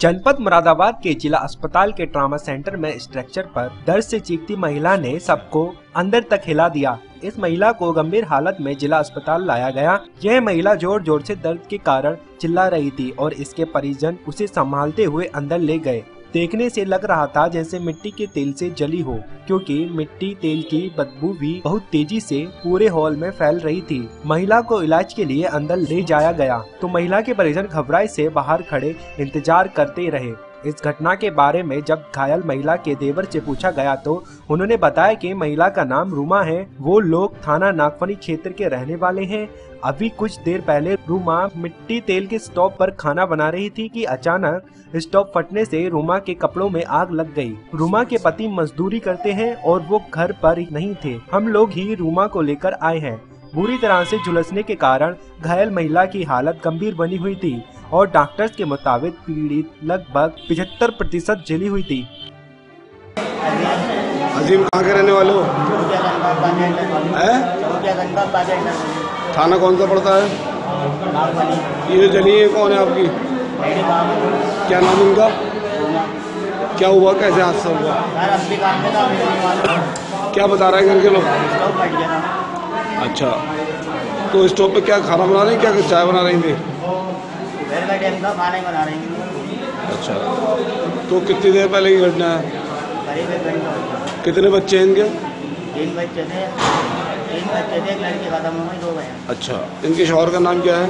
जनपद मुरादाबाद के जिला अस्पताल के ट्रामा सेंटर में स्ट्रक्चर पर दर्द से चीखती महिला ने सबको अंदर तक हिला दिया। इस महिला को गंभीर हालत में जिला अस्पताल लाया गया। यह महिला ज़ोर ज़ोर से दर्द के कारण चिल्ला रही थी और इसके परिजन उसे संभालते हुए अंदर ले गए। देखने से लग रहा था जैसे मिट्टी के तेल से जली हो, क्योंकि मिट्टी तेल की बदबू भी बहुत तेज़ी से पूरे हॉल में फैल रही थी। महिला को इलाज के लिए अंदर ले जाया गया तो महिला के परिजन घबराए से बाहर खड़े इंतज़ार करते रहे। इस घटना के बारे में जब घायल महिला के देवर से पूछा गया तो उन्होंने बताया कि महिला का नाम रूमा है। वो लोग थाना नागफनी क्षेत्र के रहने वाले हैं। अभी कुछ देर पहले रूमा मिट्टी तेल के स्टोव पर खाना बना रही थी कि अचानक स्टोव फटने से रूमा के कपड़ों में आग लग गई। रूमा के पति मजदूरी करते हैं और वो घर पर नहीं थे। हम लोग ही रूमा को लेकर आए हैं। बुरी तरह से झुलसने के कारण घायल महिला की हालत गंभीर बनी हुई थी। और डॉक्टर्स के मुताबिक पीड़ित लगभग पिछहत्तर प्रतिशत जली हुई थी। अजीम कहाँ के रहने वाले हो? थाना कौन सा पड़ता है? ये जली है कौन है आपकी? क्या नाम उनका? क्या हुआ कैसे हादसा हुआ? क्या बता रहे हैं घर के लोग? अच्छा। तो स्टोव पे क्या खाना बना रहे हैं? क्या चाय बना रही थी खाना ही बना रही हूँ। अच्छा। तो कितनी देर पहले की घटना है? करीब एक घंटा कितने बच्चे हैं इनके? तीन बच्चे थे। तीन बच्चे थे एक लड़की खत्म हो गई दो गए अच्छा। इनके शोहर का नाम क्या है?